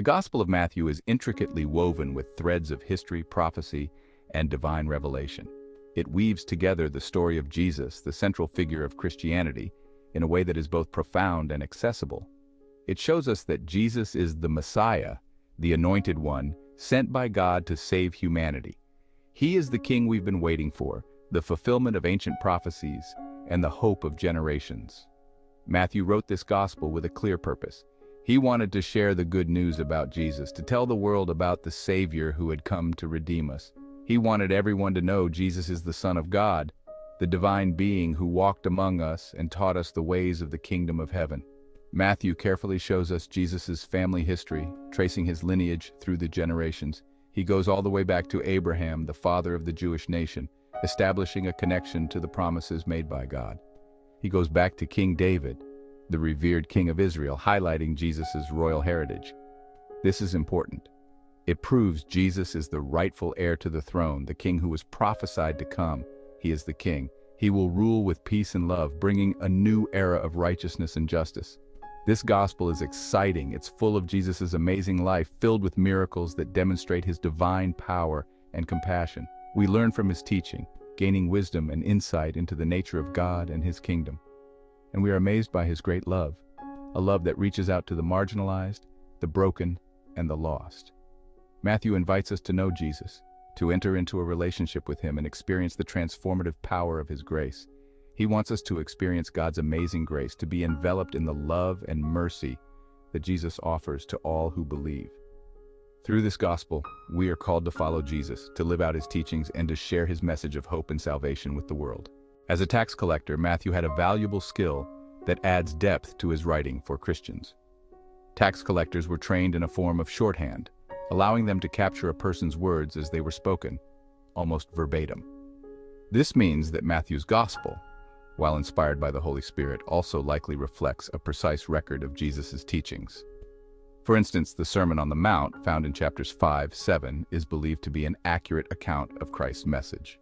The Gospel of Matthew is intricately woven with threads of history, prophecy, and divine revelation. It weaves together the story of Jesus, the central figure of Christianity, in a way that is both profound and accessible. It shows us that Jesus is the Messiah, the Anointed One, sent by God to save humanity. He is the King we've been waiting for, the fulfillment of ancient prophecies, and the hope of generations. Matthew wrote this gospel with a clear purpose. He wanted to share the good news about Jesus, to tell the world about the Savior who had come to redeem us. He wanted everyone to know Jesus is the Son of God, the divine being who walked among us and taught us the ways of the kingdom of heaven. Matthew carefully shows us Jesus' family history, tracing his lineage through the generations. He goes all the way back to Abraham, the father of the Jewish nation, establishing a connection to the promises made by God. He goes back to King David, the revered king of Israel, highlighting Jesus' royal heritage. This is important. It proves Jesus is the rightful heir to the throne, the king who was prophesied to come. He is the king. He will rule with peace and love, bringing a new era of righteousness and justice. This gospel is exciting. It's full of Jesus' amazing life, filled with miracles that demonstrate his divine power and compassion. We learn from his teaching, gaining wisdom and insight into the nature of God and his kingdom. And we are amazed by his great love, a love that reaches out to the marginalized, the broken, and the lost. Matthew invites us to know Jesus, to enter into a relationship with him and experience the transformative power of his grace. He wants us to experience God's amazing grace, to be enveloped in the love and mercy that Jesus offers to all who believe. Through this gospel, we are called to follow Jesus, to live out his teachings, and to share his message of hope and salvation with the world. As a tax collector, Matthew had a valuable skill that adds depth to his writing for Christians. Tax collectors were trained in a form of shorthand, allowing them to capture a person's words as they were spoken, almost verbatim. This means that Matthew's gospel, while inspired by the Holy Spirit, also likely reflects a precise record of Jesus' teachings. For instance, the Sermon on the Mount, found in chapters 5, 7, is believed to be an accurate account of Christ's message.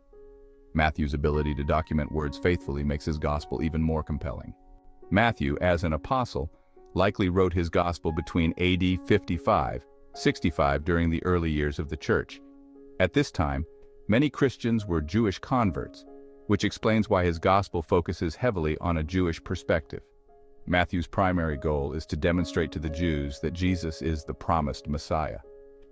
Matthew's ability to document words faithfully makes his gospel even more compelling. Matthew, as an apostle, likely wrote his gospel between AD 55, 65 during the early years of the church. At this time, many Christians were Jewish converts, which explains why his gospel focuses heavily on a Jewish perspective. Matthew's primary goal is to demonstrate to the Jews that Jesus is the promised Messiah.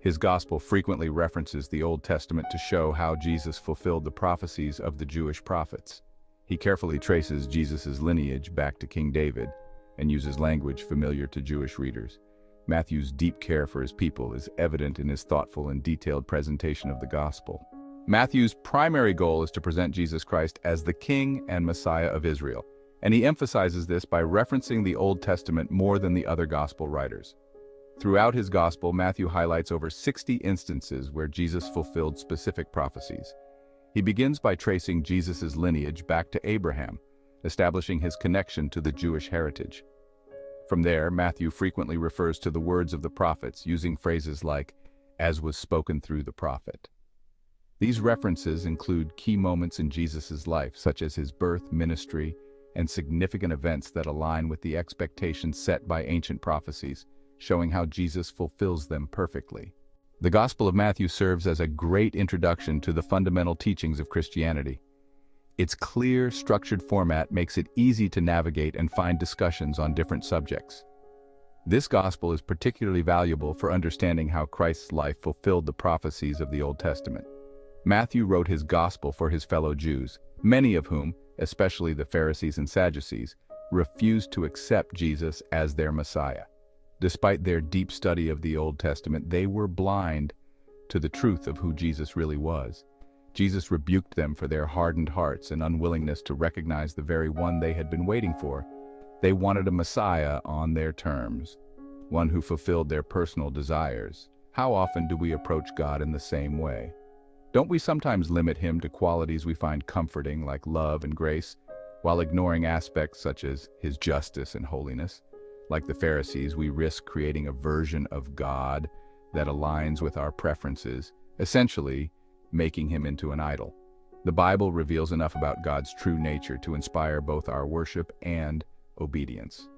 His gospel frequently references the Old Testament to show how Jesus fulfilled the prophecies of the Jewish prophets. He carefully traces Jesus' lineage back to King David and uses language familiar to Jewish readers. Matthew's deep care for his people is evident in his thoughtful and detailed presentation of the gospel. Matthew's primary goal is to present Jesus Christ as the King and Messiah of Israel, and he emphasizes this by referencing the Old Testament more than the other gospel writers. Throughout his gospel, Matthew highlights over 60 instances where Jesus fulfilled specific prophecies. He begins by tracing Jesus' lineage back to Abraham, establishing his connection to the Jewish heritage. From there, Matthew frequently refers to the words of the prophets, using phrases like, as was spoken through the prophet. These references include key moments in Jesus' life, such as his birth, ministry, and significant events that align with the expectations set by ancient prophecies, showing how Jesus fulfills them perfectly. The Gospel of Matthew serves as a great introduction to the fundamental teachings of Christianity. Its clear, structured format makes it easy to navigate and find discussions on different subjects. This gospel is particularly valuable for understanding how Christ's life fulfilled the prophecies of the Old Testament. Matthew wrote his gospel for his fellow Jews, many of whom, especially the Pharisees and Sadducees, refused to accept Jesus as their Messiah. Despite their deep study of the Old Testament, they were blind to the truth of who Jesus really was. Jesus rebuked them for their hardened hearts and unwillingness to recognize the very one they had been waiting for. They wanted a Messiah on their terms, one who fulfilled their personal desires. How often do we approach God in the same way? Don't we sometimes limit him to qualities we find comforting like love and grace, while ignoring aspects such as his justice and holiness? Like the Pharisees, we risk creating a version of God that aligns with our preferences, essentially making him into an idol. The Bible reveals enough about God's true nature to inspire both our worship and obedience.